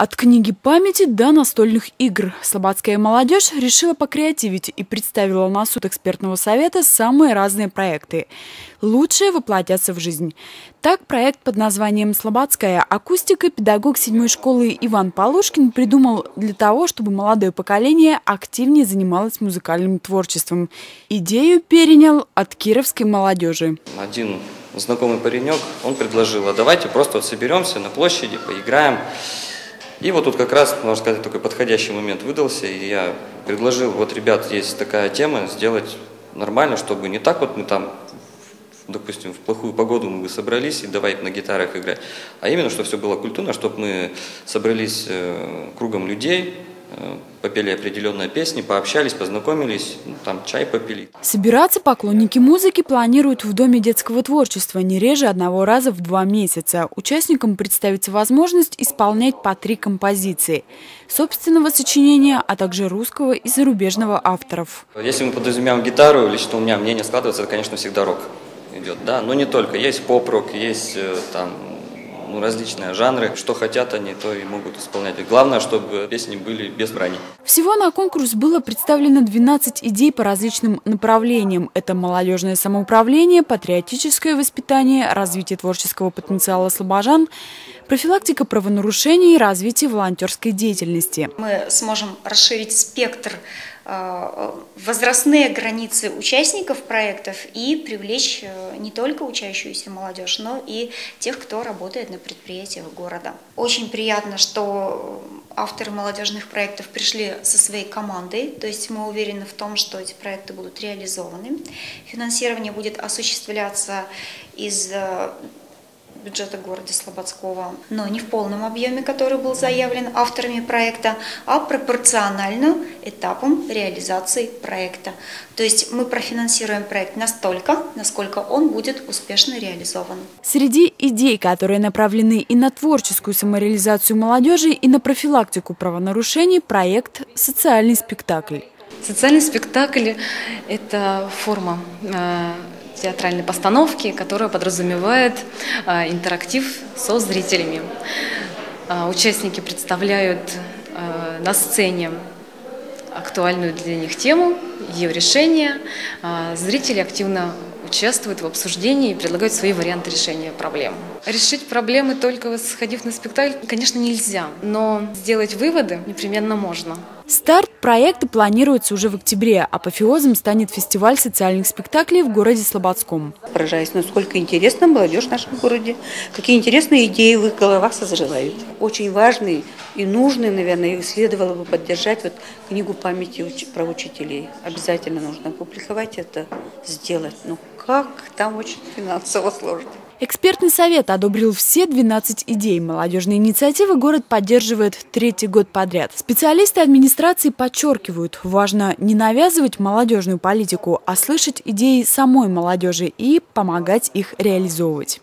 От книги памяти до настольных игр. Слободская молодежь решила покреативить и представила на суд экспертного совета самые разные проекты. Лучшие воплотятся в жизнь. Так проект под названием «Слободская акустика» педагог седьмой школы Иван Полушкин придумал для того, чтобы молодое поколение активнее занималось музыкальным творчеством. Идею перенял от кировской молодежи. Один знакомый паренек, он предложил, а давайте просто вот соберемся на площади, поиграем. И вот тут как раз, можно сказать, такой подходящий момент выдался, и я предложил, вот, ребят, есть такая тема, сделать нормально, чтобы не так вот мы там, допустим, в плохую погоду мы бы собрались и давай на гитарах играть, а именно, чтобы все было культурно, чтобы мы собрались э, кругом людей, попели определенные песни, пообщались, познакомились, ну, там чай попили. Собираться поклонники музыки планируют в Доме детского творчества не реже одного раза в два месяца. Участникам представится возможность исполнять по три композиции собственного сочинения, а также русского и зарубежного авторов. Если мы подразумеваем гитару, лично у меня мнение складывается, это, конечно, всегда рок идет, да, но не только. Есть поп-рок, есть э, там ну, различные жанры. Что хотят они, то и могут исполнять. главное, чтобы песни были без брани. Всего на конкурс было представлено 12 идей по различным направлениям. Это молодежное самоуправление, патриотическое воспитание, развитие творческого потенциала слабожан, профилактика правонарушений и развитие волонтерской деятельности. Мы сможем расширить спектр возрастные границы участников проектов и привлечь э, не только учащуюся молодежь, но и тех, кто работает на предприятиях города. Очень приятно, что авторы молодежных проектов пришли со своей командой, то есть мы уверены в том, что эти проекты будут реализованы. Финансирование будет осуществляться из э, бюджета города Слободского, но не в полном объеме, который был заявлен авторами проекта, а пропорционально этапам реализации проекта. То есть мы профинансируем проект настолько, насколько он будет успешно реализован. Среди идей, которые направлены и на творческую самореализацию молодежи, и на профилактику правонарушений, проект «Социальный спектакль». Социальный спектакль – это форма э, театральной постановки, которая подразумевает а, интерактив со зрителями. А, участники представляют на сцене актуальную для них тему, ее решение. Зрители активно участвуют в обсуждении и предлагают свои варианты решения проблем. Решить проблемы только сходив на спектакль, конечно, нельзя, но сделать выводы непременно можно. Старт проекта планируется уже в октябре. Апофеозом станет фестиваль социальных спектаклей в городе Слободском. Поражаюсь, насколько интересна молодежь в нашем городе, какие интересные идеи в их головах созревают. Очень важный и нужный, наверное, следовало бы поддержать вот книгу памяти про учителей. Обязательно нужно публиковать это, сделать. Ну как, там очень финансово сложно. Экспертный совет одобрил все 12 идей. Молодежные инициативы город поддерживает третий год подряд. Специалисты администрации подчеркивают, важно не навязывать молодежную политику, а слышать идеи самой молодежи и помогать их реализовывать.